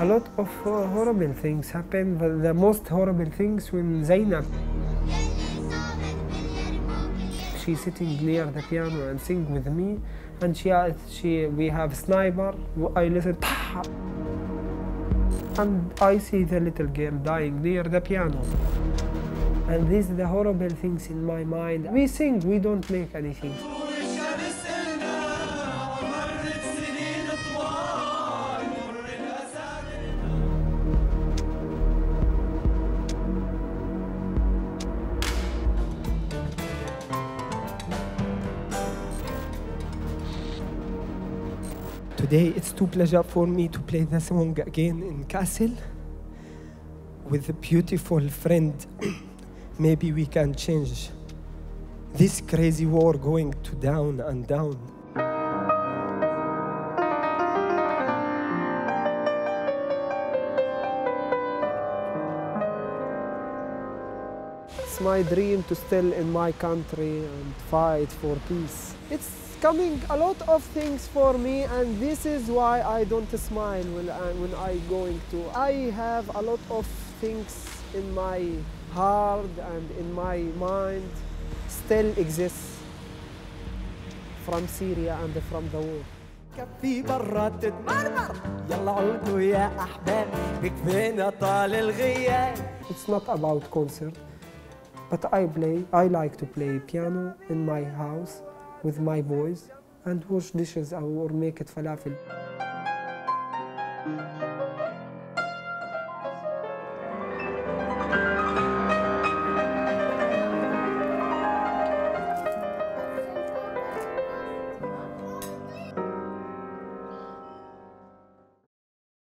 of uh, horrible things happen. The, the most horrible things when Zainab she's sitting near the piano and sing with me, and she she we have sniper. I listen, and I see the little girl dying near the piano. And these are the horrible things in my mind. We sing, we don't make anything. Today it's too pleasure for me to play the song again in Castle with a beautiful friend. Maybe we can change this crazy war going to down and down. It's my dream to still in my country and fight for peace. It's coming a lot of things for me and this is why I don't smile when I, when I going to. I have a lot of things in my heart and in my mind still exists from Syria and from the war. كفي برا تتمرمر يلا عودوا يا احباب كفينا طال الغياب It's not about concert, but I play. I like to play piano in my house with my boys and wash dishes or make it falafel.